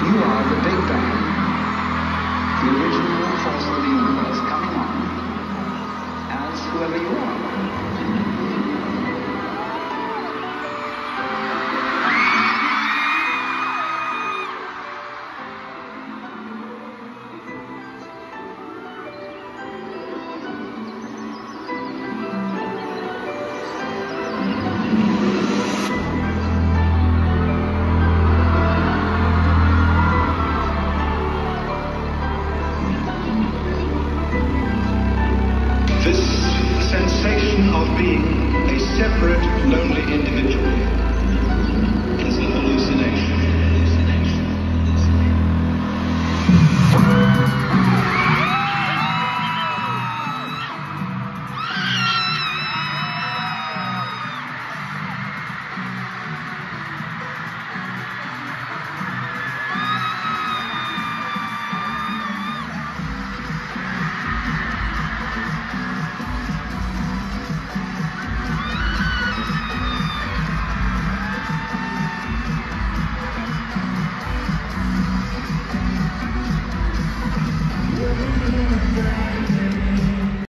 You are the Big Bang, the original force of the universe, coming on as whoever you are. of being a separate, lonely individual.